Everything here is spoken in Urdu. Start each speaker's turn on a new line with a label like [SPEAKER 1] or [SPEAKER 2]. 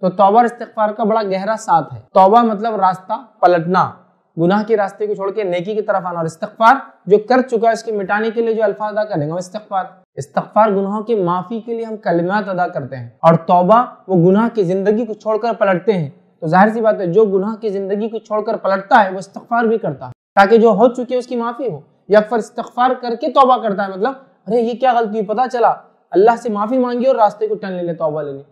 [SPEAKER 1] تو توبہ اور استغفار کا بڑا گہرا ساتھ ہے۔ توبہ مطلب راستہ پلٹنا، گناہ کے راستے کو چھوڑ کے نیکی کی طرف آنا اور استغفار جو کر چکا ہے اس کے مٹانے کے لیے جو الفاظ ادا کریں گے وہ استغفار۔ استغفار گناہوں کی معافی کے لیے ہم کلمات ادا کرتے ہیں اور توبہ وہ گناہ کی زندگی کو چھوڑ کر پلٹتے ہیں۔ تو ظاہر سی بات ہے، جو گناہ کی زندگی کو چھوڑ کر پلٹتا ہے، وہ استغفار بھی کرتا ہے۔ تاکہ جو ہو چکی ہے اس کی معافی ہو، یا پھر استغفار کر کے توبہ کرتا ہے مطلب ارے یہ کیا غلطی پتا چلا، اللہ سے معافی مانگی اور راستے کو ٹن لے لے توبہ لے لے